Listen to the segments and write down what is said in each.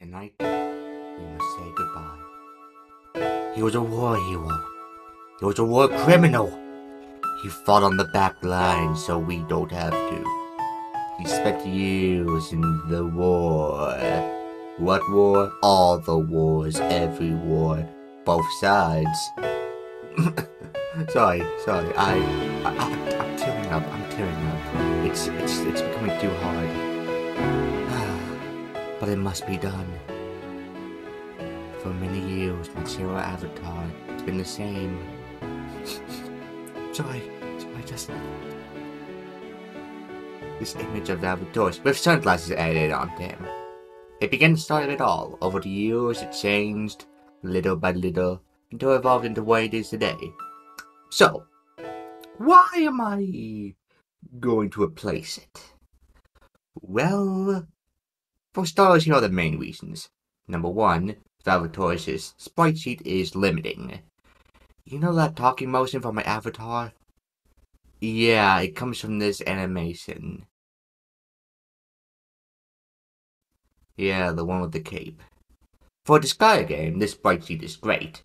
Tonight, we must say goodbye. He was a war hero. He was a war criminal. He fought on the back line so we don't have to. He spent years in the war. What war? All the wars, every war, both sides. sorry, sorry. I, I, I, I'm tearing up. I'm tearing up. It's, it's, it's becoming too hard. But it must be done. For many years, my zero avatar has been the same. sorry, sorry, just this image of the Avatar with sunglasses added onto him. It began to start it all. Over the years, it changed little by little until it evolved into what it is today. So, why am I going to replace it? Well, for starters, here are the main reasons. Number one, Avatar's sprite sheet is limiting. You know that talking motion from my avatar? Yeah, it comes from this animation. Yeah, the one with the cape. For a Disgaea game, this sprite sheet is great.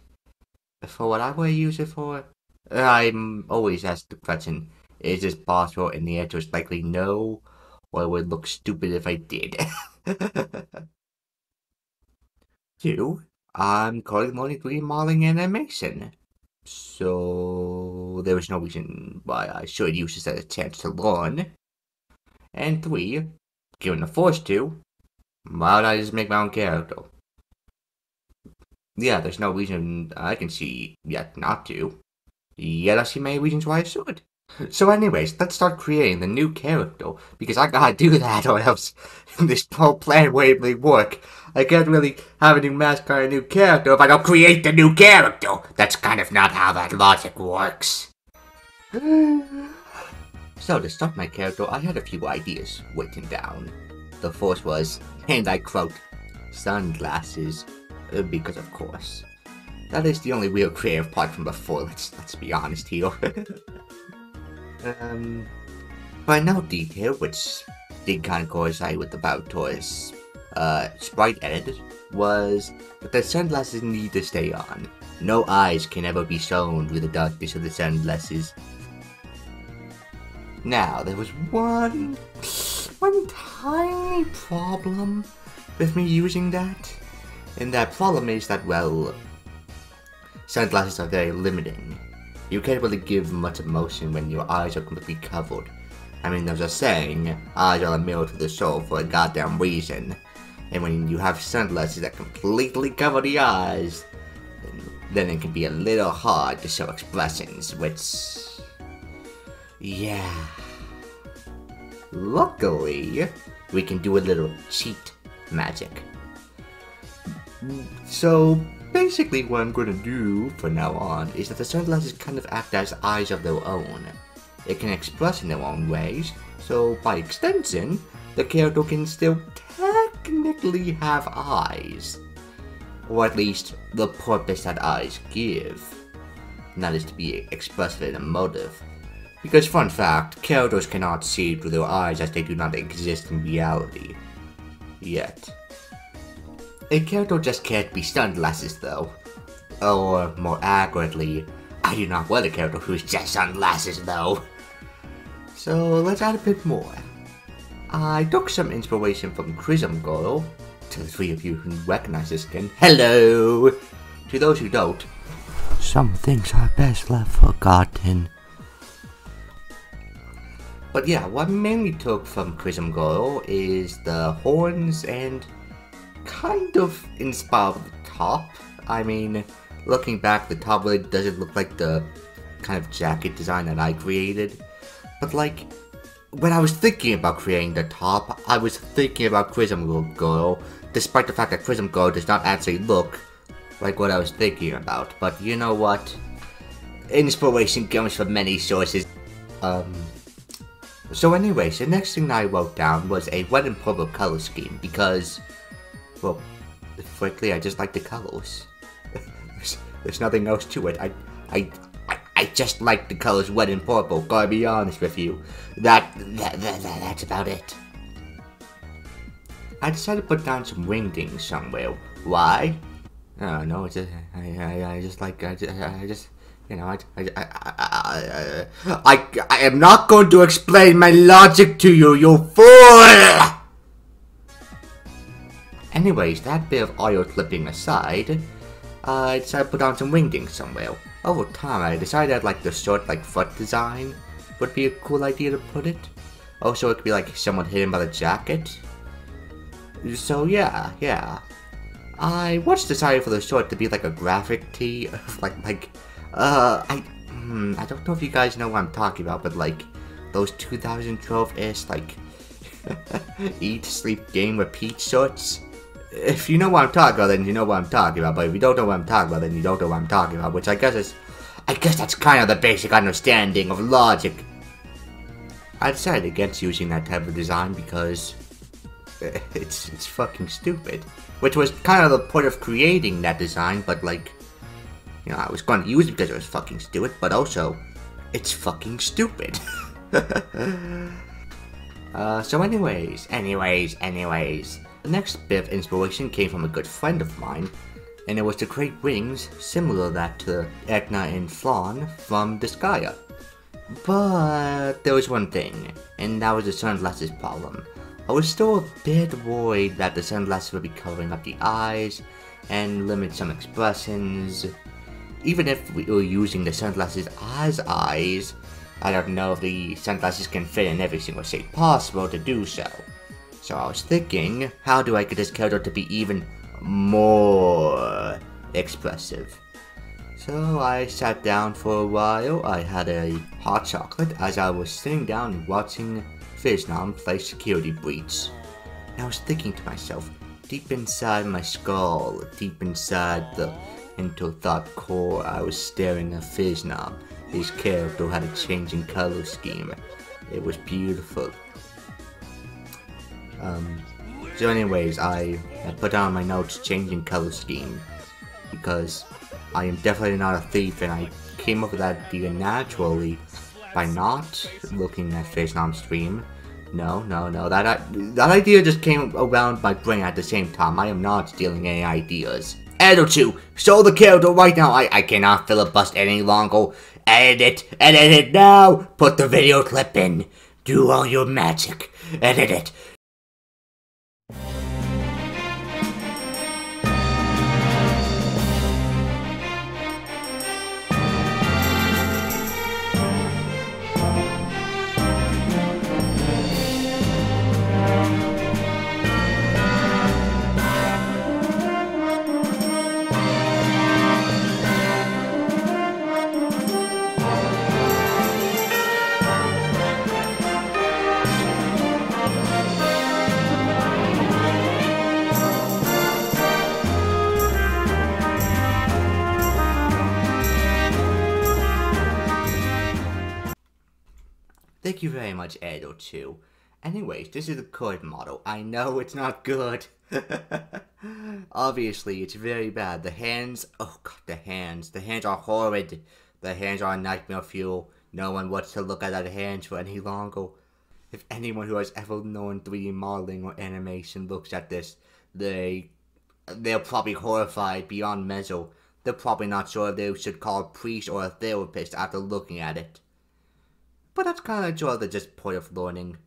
For what I will use it for, I'm always asked the question, is this possible? And the answer is likely no, or it would look stupid if I did. Two, I'm currently learning 3D modeling animation. So there was no reason why I should use this as a chance to learn. And three, given the forced to, why would I just make my own character? Yeah, there's no reason I can see yet not to. Yet I see many reasons why I should. So anyways, let's start creating the new character, because I gotta do that or else this whole plan won't really work. I can't really have a new mascot a new character if I don't create the new character. That's kind of not how that logic works. so to start my character, I had a few ideas written down. The first was, and I quote, sunglasses, uh, because of course. That is the only real creative part from before, let's, let's be honest here. Um, by no detail, which did kind of coincide with the Baltoi's uh, sprite edit, was that the sunglasses need to stay on. No eyes can ever be shown through the darkness of the sunglasses. Now, there was one, one tiny problem with me using that. And that problem is that, well, sunglasses are very limiting. You can't really give much emotion when your eyes are completely covered. I mean, there's a saying, eyes are a mirror to the soul for a goddamn reason. And when you have sunglasses that completely cover the eyes, then it can be a little hard to show expressions, which... Yeah. Luckily, we can do a little cheat magic. So, basically what I'm going to do from now on is that the sunglasses kind of act as eyes of their own. It can express in their own ways, so by extension, the character can still technically have eyes. Or at least, the purpose that eyes give. And that is to be expressive a motive. Because fun fact, characters cannot see through their eyes as they do not exist in reality. Yet. A character just can't be sunglasses though. Or, more accurately, I do not want a character who's just sunglasses though. So let's add a bit more. I took some inspiration from Chrism Girl. To the three of you who recognize this skin, hello! To those who don't, some things are best left forgotten. But yeah, what mainly took from Chrism Girl is the horns and kind of inspired the top. I mean, looking back, the top really doesn't look like the kind of jacket design that I created. But like, when I was thinking about creating the top, I was thinking about Chrism Girl, despite the fact that Chrism Girl does not actually look like what I was thinking about. But you know what? Inspiration comes from many sources. Um, so anyways, the next thing I wrote down was a red and purple color scheme because well, frankly, I just like the colors. there's, there's nothing else to it. I, I, I, I just like the colors red and purple. Gotta be honest with you. That, that, that, that that's about it. I decided to put down some wingdings somewhere. Why? I don't. It's just, I, I, I just like, I just, I just you know, I, I, I, I, I, I am not going to explain my logic to you, you fool! Anyways, that bit of audio clipping aside, I decided to put on some wingdings somewhere. Over time, I decided like the short like foot design would be a cool idea to put it. Also, it could be like somewhat hidden by the jacket. So yeah, yeah. I once decided for the short to be like a graphic tee, like like, uh, I, hmm, I don't know if you guys know what I'm talking about, but like those 2012-ish like eat, sleep, game, repeat shorts if you know what I'm talking about, then you know what I'm talking about. But if you don't know what I'm talking about, then you don't know what I'm talking about. Which I guess is, I guess that's kind of the basic understanding of logic. I decided against using that type of design because it's it's fucking stupid. Which was kind of the point of creating that design, but like, you know, I was going to use it because it was fucking stupid, but also, it's fucking stupid. uh, so anyways, anyways, anyways. The next bit of inspiration came from a good friend of mine, and it was to create wings similar that to Etna and Flonne from Disgaea. But there was one thing, and that was the sunglasses problem. I was still a bit worried that the sunglasses would be covering up the eyes and limit some expressions. Even if we were using the sunglasses as eyes, I don't know if the sunglasses can fit in every single shape possible to do so. So I was thinking, how do I get this character to be even more expressive? So I sat down for a while, I had a hot chocolate as I was sitting down watching Fiznom play security breach. And I was thinking to myself, deep inside my skull, deep inside the into thought core, I was staring at Fiznom. His character had a changing color scheme. It was beautiful. Um, so anyways, I, I put down my notes changing color scheme because I am definitely not a thief and I came up with that idea naturally by not looking at Fiznom's stream. No, no, no, that, that idea just came around my brain at the same time. I am not stealing any ideas. Edit 2, show the character right now. I, I cannot filibust any longer. Edit it, edit it now. Put the video clip in. Do all your magic. Edit it. Thank you very much, Edo2. Anyways, this is the current model. I know it's not good. Obviously, it's very bad. The hands, oh god, the hands. The hands are horrid. The hands are nightmare fuel. No one wants to look at that hands for any longer. If anyone who has ever known 3D modeling or animation looks at this, they, they're probably horrified beyond measure. They're probably not sure if they should call a priest or a therapist after looking at it. But that's kind of the just point of learning.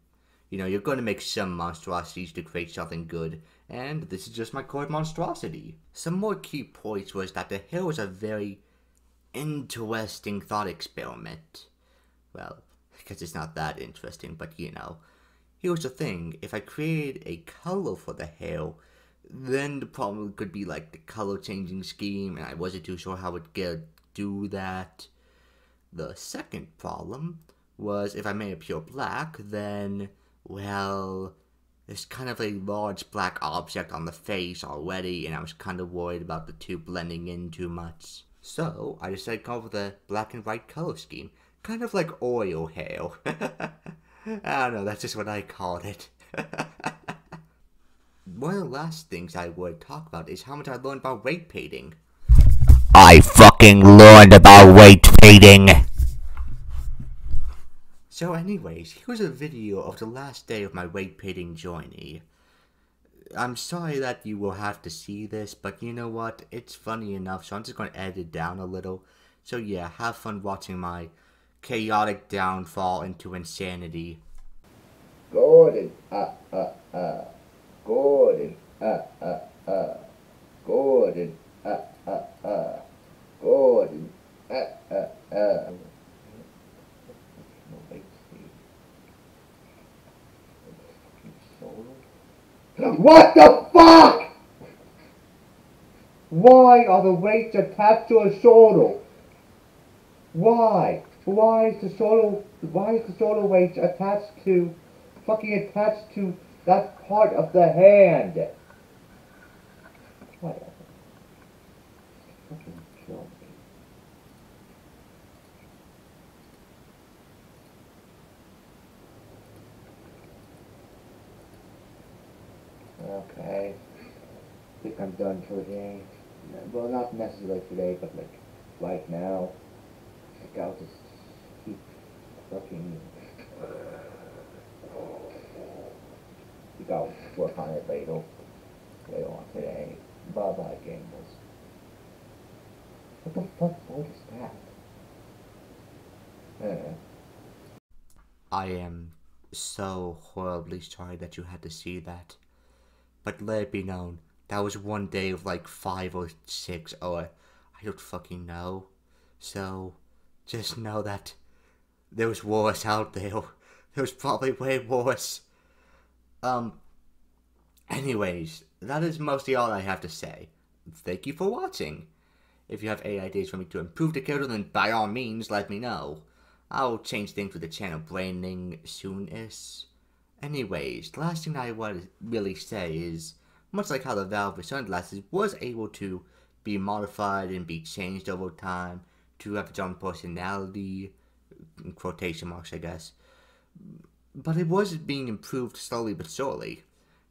You know, you're going to make some monstrosities to create something good, and this is just my core monstrosity. Some more key points was that the hill was a very interesting thought experiment. Well, because it's not that interesting, but you know. Here's the thing, if I create a color for the hair, then the problem could be like the color changing scheme, and I wasn't too sure how it would do that. The second problem was if I made it pure black, then, well, there's kind of a large black object on the face already, and I was kind of worried about the two blending in too much. So, I decided to come up with a black and white color scheme, kind of like oil hair. I don't know, that's just what I called it. One of the last things I would talk about is how much I learned about weight painting. I fucking learned about weight painting! So anyways, here's a video of the last day of my weight painting journey. I'm sorry that you will have to see this, but you know what? It's funny enough, so I'm just going to edit it down a little. So yeah, have fun watching my chaotic downfall into insanity. Gordon, uh, uh, uh. Gordon, uh, uh, uh. Gordon, uh, uh, uh. Gordon, uh, uh, uh. What the fuck? Why are the weights attached to a shoulder? Why? Why is the shoulder? Why is the shoulder weight attached to, fucking attached to that part of the hand? Whatever. Fucking kill me. Okay. I think I'm done for today. Well, not necessarily today, but like right now. Like I'll just keep fucking. think I'll work on it later. Later on today. Bye bye, gamers. What the fuck what is that? I am so horribly sorry that you had to see that. But let it be known, that was one day of like five or six, or I don't fucking know. So, just know that there was worse out there. There was probably way worse. Um, anyways, that is mostly all I have to say. Thank you for watching. If you have any ideas for me to improve the character, then by all means, let me know. I'll change things with the channel branding soon-ish. Anyways, the last thing I want to really say is, much like how the Valve sunglasses was able to be modified and be changed over time to have its own personality, quotation marks, I guess, but it was being improved slowly but surely.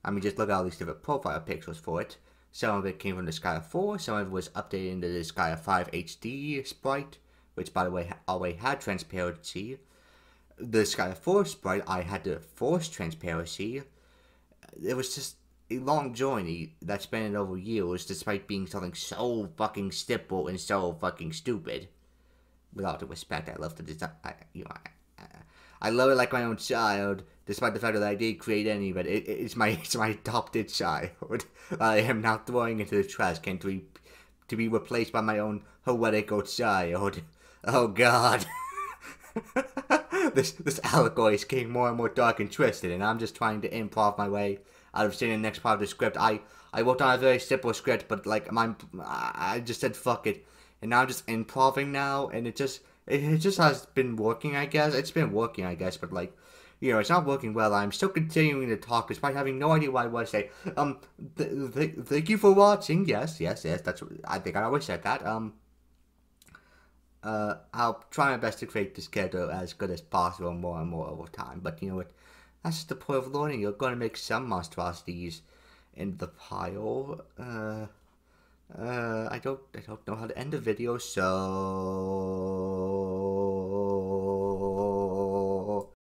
I mean, just look at all these different profile pictures for it. Some of it came from Disgaea 4, some of it was updated into Disgaea 5 HD sprite, which by the way already had transparency. Disgaea 4 sprite, I had to force transparency. It was just a long journey that spanned over years, despite being something so fucking simple and so fucking stupid. With all due respect, I love the design. I, you know, I, I love it like my own child, despite the fact that I did create any, but it, it's my it's my adopted child. I am now throwing into the trash can to be, to be replaced by my own heretical child. Oh God. this this allegory is getting more and more dark and twisted, and I'm just trying to improv my way out of seeing the next part of the script. I I worked on a very simple script, but like my I just said fuck it, and now I'm just improving now, and it just it, it just has been working. I guess it's been working. I guess, but like you know, it's not working well. I'm still continuing to talk despite having no idea what I want to say. Um, th th thank you for watching. Yes, yes, yes. That's I think I always said that. Um, uh, I'll try my best to create the schedule as good as possible more and more over time. But you know what? That's the point of learning. You're going to make some monstrosities in the pile. Uh, uh, I don't, I don't know how to end the video, so...